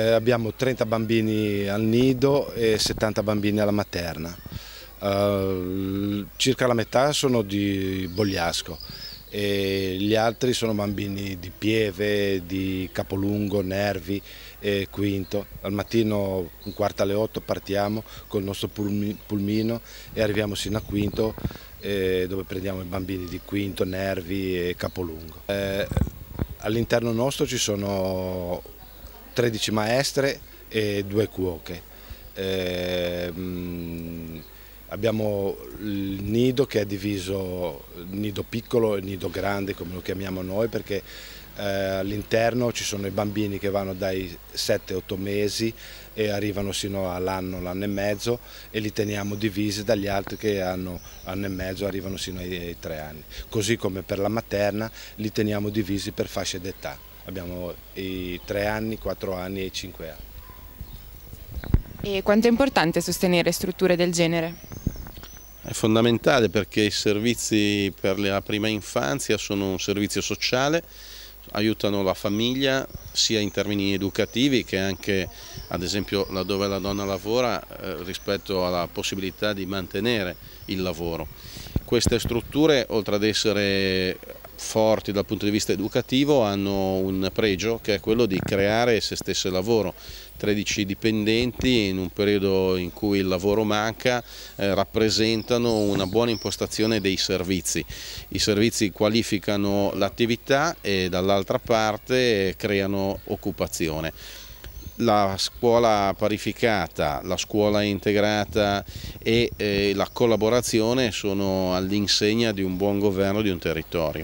Eh, abbiamo 30 bambini al nido e 70 bambini alla materna. Uh, circa la metà sono di Bogliasco e gli altri sono bambini di Pieve, di Capolungo, Nervi e Quinto. Al mattino un quarto alle otto partiamo con il nostro pulmino e arriviamo sino a Quinto eh, dove prendiamo i bambini di Quinto, Nervi e Capolungo. Eh, all'interno nostro ci sono 13 maestre e due cuoche. Eh, Abbiamo il nido che è diviso, nido piccolo e nido grande come lo chiamiamo noi perché eh, all'interno ci sono i bambini che vanno dai 7-8 mesi e arrivano sino all'anno, l'anno e mezzo e li teniamo divisi dagli altri che hanno anno e mezzo arrivano sino ai, ai 3 anni. Così come per la materna li teniamo divisi per fasce d'età. Abbiamo i 3 anni, 4 anni e i 5 anni. E quanto è importante sostenere strutture del genere? È fondamentale perché i servizi per la prima infanzia sono un servizio sociale, aiutano la famiglia sia in termini educativi che anche ad esempio laddove la donna lavora eh, rispetto alla possibilità di mantenere il lavoro. Queste strutture oltre ad essere forti dal punto di vista educativo hanno un pregio che è quello di creare se stesse lavoro. 13 dipendenti in un periodo in cui il lavoro manca eh, rappresentano una buona impostazione dei servizi. I servizi qualificano l'attività e dall'altra parte creano occupazione la scuola parificata, la scuola integrata e eh, la collaborazione sono all'insegna di un buon governo di un territorio.